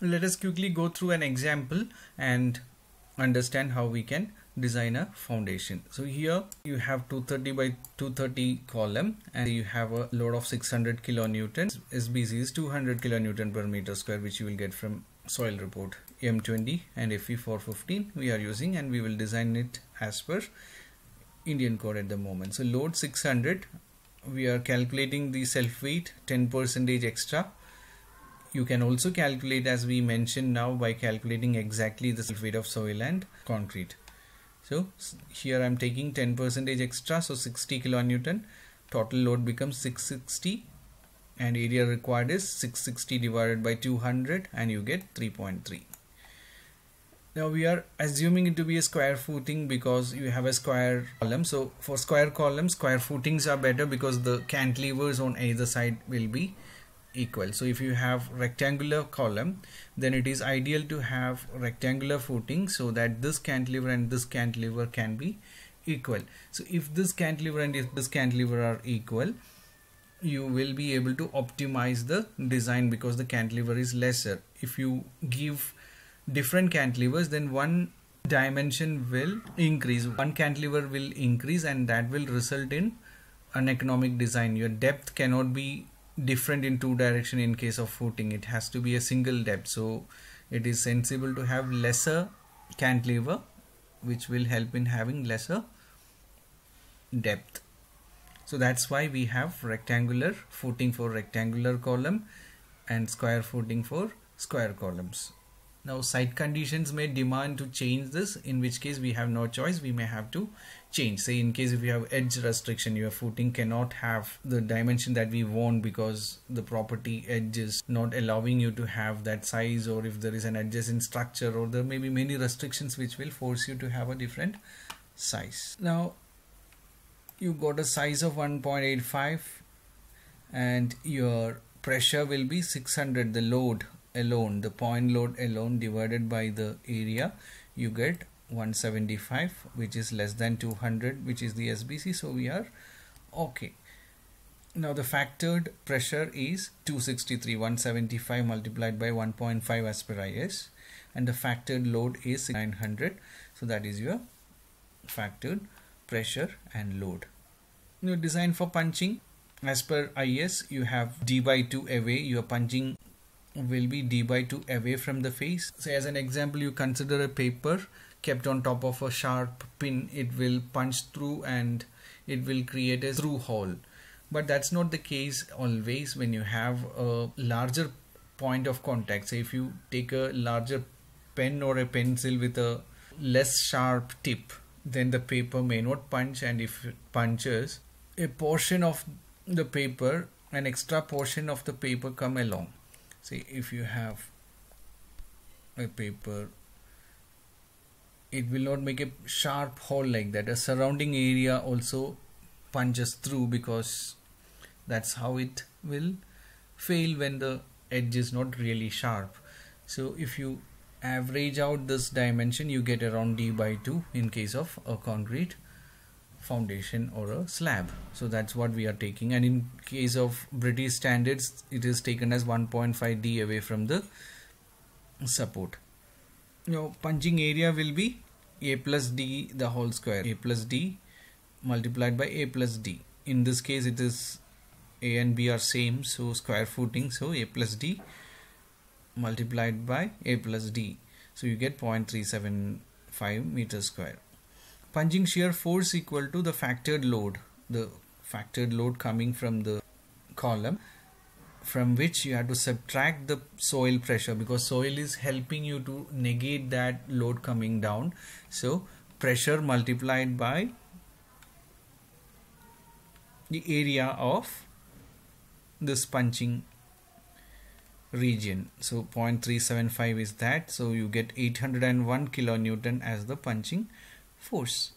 let us quickly go through an example and understand how we can design a foundation. So here you have 230 by 230 column and you have a load of 600 kilonewtons. Sbc is 200 kilonewton per meter square which you will get from soil report m20 and fe 415 we are using and we will design it as per indian code at the moment. So load 600 we are calculating the self weight 10 percentage extra you can also calculate as we mentioned now by calculating exactly the weight of soil and concrete. So here I'm taking 10% extra so 60 kilonewton. Total load becomes 660 and area required is 660 divided by 200 and you get 3.3 now we are assuming it to be a square footing because you have a square column. So for square columns square footings are better because the cantilevers on either side will be equal. So if you have rectangular column then it is ideal to have rectangular footing so that this cantilever and this cantilever can be equal. So if this cantilever and if this cantilever are equal you will be able to optimize the design because the cantilever is lesser. If you give different cantilevers then one dimension will increase. One cantilever will increase and that will result in an economic design. Your depth cannot be different in two direction in case of footing. It has to be a single depth. So it is sensible to have lesser cantilever which will help in having lesser depth. So that's why we have rectangular footing for rectangular column and square footing for square columns now site conditions may demand to change this in which case we have no choice we may have to change. Say in case if you have edge restriction your footing cannot have the dimension that we want because the property edge is not allowing you to have that size or if there is an adjacent structure or there may be many restrictions which will force you to have a different size. Now you got a size of 1.85 and your pressure will be 600 the load alone the point load alone divided by the area you get 175 which is less than 200 which is the SBC so we are okay. Now the factored pressure is 263 175 multiplied by 1.5 as per IS and the factored load is 900 so that is your factored pressure and load. Now design for punching. As per IS you have d by 2 away you are punching will be d by 2 away from the face. So as an example you consider a paper kept on top of a sharp pin it will punch through and it will create a through hole. But that's not the case always when you have a larger point of contact. Say if you take a larger pen or a pencil with a less sharp tip then the paper may not punch. And if it punches a portion of the paper an extra portion of the paper come along say if you have a paper it will not make a sharp hole like that. A surrounding area also punches through because that's how it will fail when the edge is not really sharp. So if you average out this dimension you get around d by 2 in case of a concrete foundation or a slab. So that's what we are taking. And in case of British standards it is taken as 1.5 D away from the support. Now punching area will be a plus d the whole square. A plus d multiplied by a plus d. In this case it is a and b are same so square footing. So a plus d multiplied by a plus d. So you get 0.375 meters square punching shear force equal to the factored load. The factored load coming from the column from which you have to subtract the soil pressure because soil is helping you to negate that load coming down. So pressure multiplied by the area of this punching region. So 0.375 is that. So you get 801 kilonewton as the punching force.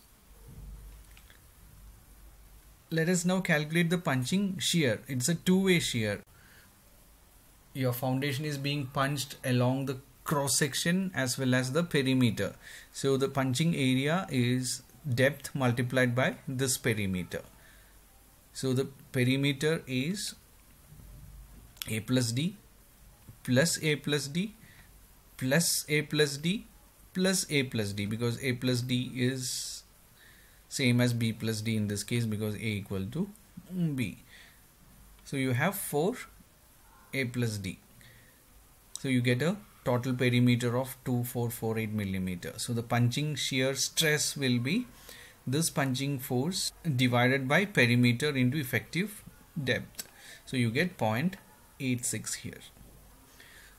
Let us now calculate the punching shear. It's a two-way shear. Your foundation is being punched along the cross section as well as the perimeter. So the punching area is depth multiplied by this perimeter. So the perimeter is a plus d plus a plus d plus a plus d plus a plus d because a plus d is same as b plus d in this case because a equal to b. So you have 4 a plus d. So you get a total perimeter of 2448 millimeter. So the punching shear stress will be this punching force divided by perimeter into effective depth. So you get 0.86 here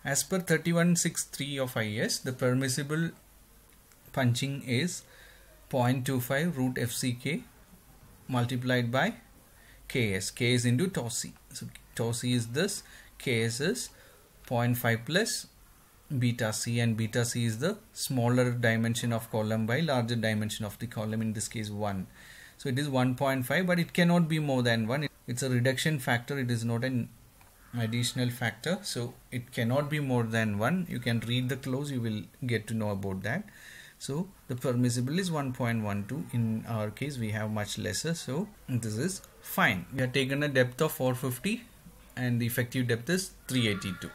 as per 3163 of IS the permissible punching is 0.25 root FCK multiplied by KS. K is into tau. So tau is this, KS is 0.5 plus beta C and beta C is the smaller dimension of column by larger dimension of the column in this case 1. So it is 1.5 but it cannot be more than 1. It's a reduction factor. It is not an additional factor. So it cannot be more than 1. You can read the clause. You will get to know about that. So the permissible is 1.12. In our case, we have much lesser. So this is fine. We have taken a depth of 450 and the effective depth is 382.